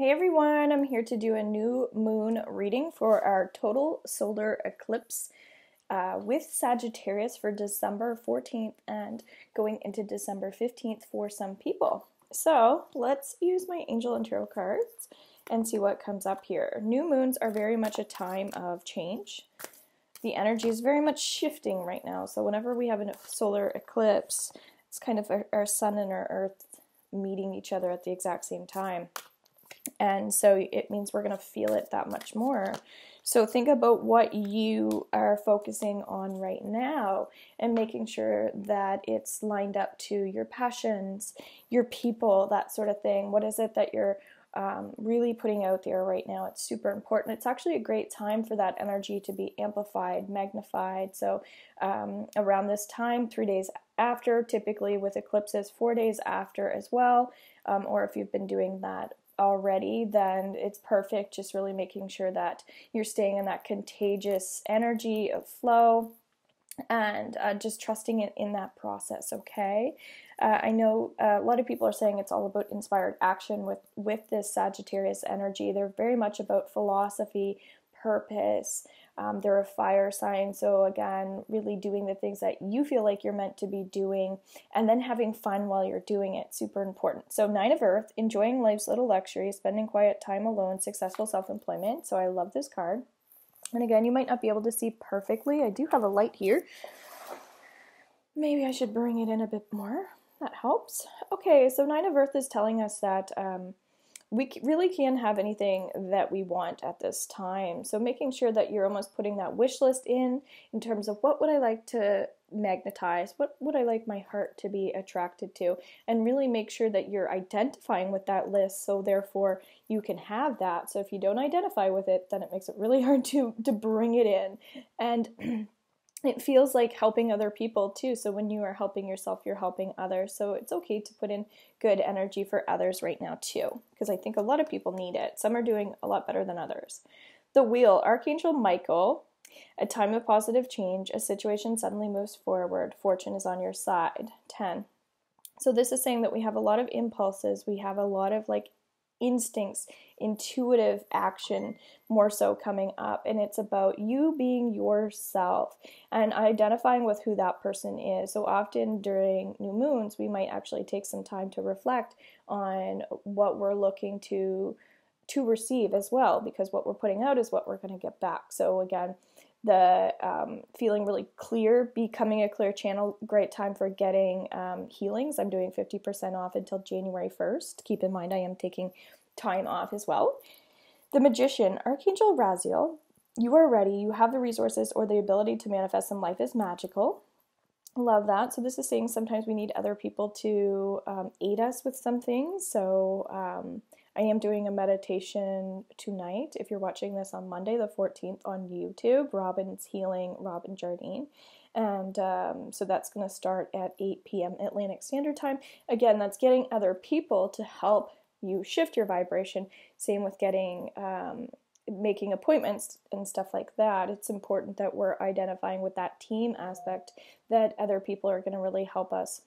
Hey everyone, I'm here to do a new moon reading for our total solar eclipse uh, with Sagittarius for December 14th and going into December 15th for some people. So let's use my angel and tarot cards and see what comes up here. New moons are very much a time of change. The energy is very much shifting right now. So whenever we have a solar eclipse, it's kind of our, our sun and our earth meeting each other at the exact same time. And so it means we're going to feel it that much more. So think about what you are focusing on right now and making sure that it's lined up to your passions, your people, that sort of thing. What is it that you're um, really putting out there right now. It's super important. It's actually a great time for that energy to be amplified, magnified. So, um, around this time, three days after, typically with eclipses, four days after as well, um, or if you've been doing that already, then it's perfect. Just really making sure that you're staying in that contagious energy of flow and uh, just trusting it in that process okay uh, i know uh, a lot of people are saying it's all about inspired action with with this sagittarius energy they're very much about philosophy purpose um, they're a fire sign, so again, really doing the things that you feel like you're meant to be doing and then having fun while you're doing it. Super important. So, Nine of Earth, enjoying life's little luxuries, spending quiet time alone, successful self employment. So, I love this card. And again, you might not be able to see perfectly. I do have a light here. Maybe I should bring it in a bit more. That helps. Okay, so Nine of Earth is telling us that. Um, we really can have anything that we want at this time. So making sure that you're almost putting that wish list in in terms of what would I like to magnetize, what would I like my heart to be attracted to, and really make sure that you're identifying with that list so therefore you can have that. So if you don't identify with it, then it makes it really hard to to bring it in. And it feels like helping other people too. So when you are helping yourself, you're helping others. So it's okay to put in good energy for others right now too, because I think a lot of people need it. Some are doing a lot better than others. The wheel, Archangel Michael, a time of positive change, a situation suddenly moves forward, fortune is on your side. 10. So this is saying that we have a lot of impulses, we have a lot of like instincts, intuitive action more so coming up. And it's about you being yourself and identifying with who that person is. So often during new moons, we might actually take some time to reflect on what we're looking to to receive as well because what we're putting out is what we're going to get back so again the um, feeling really clear, becoming a clear channel, great time for getting um, healings. I'm doing 50% off until January 1st. Keep in mind, I am taking time off as well. The Magician, Archangel Raziel, you are ready, you have the resources or the ability to manifest, and life is magical. Love that. So, this is saying sometimes we need other people to um, aid us with some things. So, um, I am doing a meditation tonight. If you're watching this on Monday, the 14th, on YouTube, Robin's Healing, Robin Jardine. And um, so that's going to start at 8 p.m. Atlantic Standard Time. Again, that's getting other people to help you shift your vibration. Same with getting um, making appointments and stuff like that. It's important that we're identifying with that team aspect that other people are going to really help us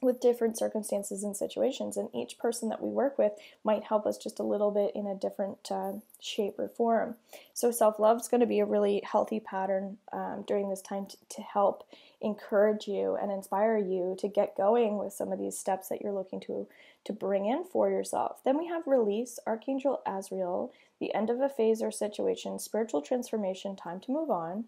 with different circumstances and situations, and each person that we work with might help us just a little bit in a different uh, shape or form. So, self love is going to be a really healthy pattern um, during this time to, to help encourage you and inspire you to get going with some of these steps that you're looking to to bring in for yourself. Then we have release, Archangel Azrael, the end of a phase or situation, spiritual transformation, time to move on.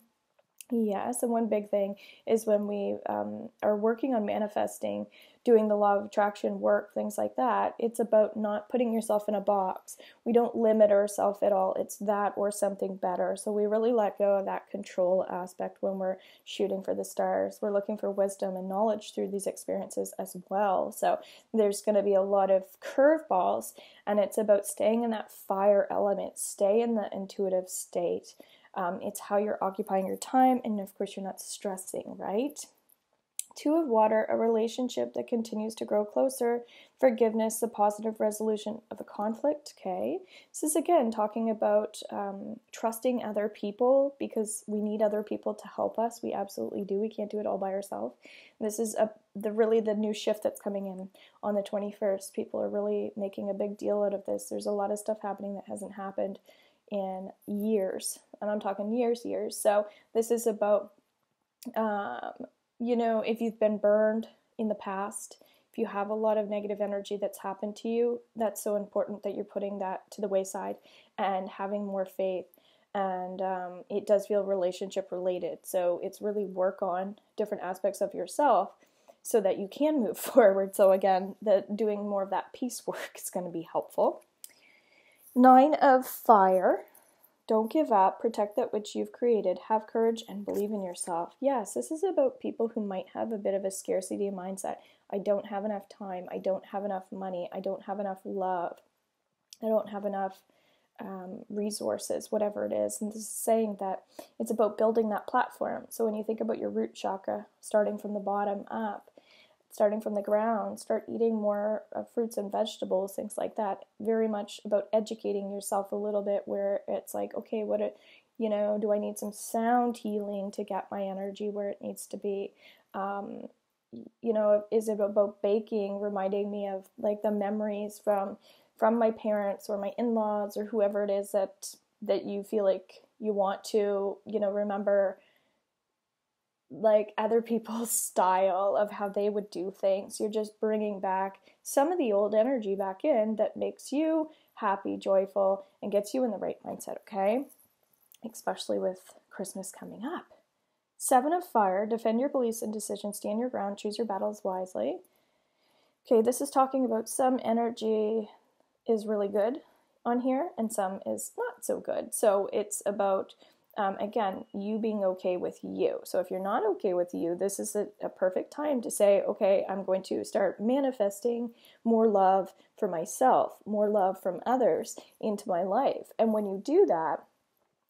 Yes, and one big thing is when we um, are working on manifesting, doing the law of attraction work, things like that, it's about not putting yourself in a box. We don't limit ourselves at all. It's that or something better. So we really let go of that control aspect when we're shooting for the stars. We're looking for wisdom and knowledge through these experiences as well. So there's going to be a lot of curveballs, and it's about staying in that fire element, stay in the intuitive state. Um, it's how you're occupying your time, and of course, you're not stressing, right? Two of water, a relationship that continues to grow closer. Forgiveness, the positive resolution of a conflict. Okay. This is again talking about um, trusting other people because we need other people to help us. We absolutely do. We can't do it all by ourselves. This is a, the really the new shift that's coming in on the 21st. People are really making a big deal out of this. There's a lot of stuff happening that hasn't happened in years. And I'm talking years, years. So this is about um, you know, if you've been burned in the past, if you have a lot of negative energy that's happened to you, that's so important that you're putting that to the wayside and having more faith. And um, it does feel relationship related. So it's really work on different aspects of yourself so that you can move forward. So again, the doing more of that peace work is going to be helpful. Nine of fire don't give up, protect that which you've created, have courage, and believe in yourself. Yes, this is about people who might have a bit of a scarcity mindset. I don't have enough time, I don't have enough money, I don't have enough love, I don't have enough um, resources, whatever it is. And this is saying that it's about building that platform. So when you think about your root chakra, starting from the bottom up, starting from the ground, start eating more uh, fruits and vegetables, things like that. Very much about educating yourself a little bit where it's like, okay, what it, you know, do I need some sound healing to get my energy where it needs to be? Um, you know, is it about baking, reminding me of like the memories from from my parents or my in-laws or whoever it is that that you feel like you want to, you know, remember like other people's style of how they would do things. You're just bringing back some of the old energy back in that makes you happy, joyful, and gets you in the right mindset, okay? Especially with Christmas coming up. Seven of fire, defend your beliefs and decisions, stand your ground, choose your battles wisely. Okay, this is talking about some energy is really good on here and some is not so good. So it's about um, again, you being okay with you. So if you're not okay with you, this is a, a, perfect time to say, okay, I'm going to start manifesting more love for myself, more love from others into my life. And when you do that,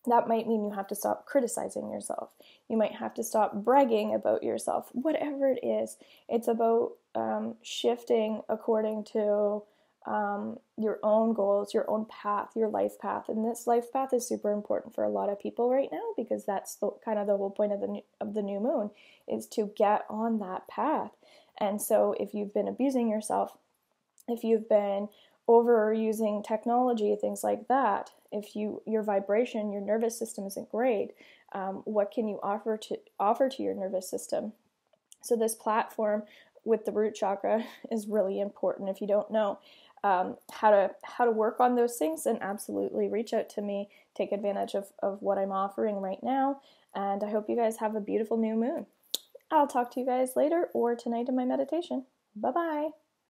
that might mean you have to stop criticizing yourself. You might have to stop bragging about yourself. Whatever it is, it's about um, shifting according to um, your own goals, your own path, your life path. And this life path is super important for a lot of people right now because that's the, kind of the whole point of the new, of the new moon is to get on that path. And so if you've been abusing yourself, if you've been overusing technology, things like that, if you your vibration, your nervous system isn't great, um, what can you offer to offer to your nervous system? So this platform with the root chakra is really important. If you don't know, um, how to how to work on those things, then absolutely reach out to me. Take advantage of, of what I'm offering right now. And I hope you guys have a beautiful new moon. I'll talk to you guys later or tonight in my meditation. Bye bye.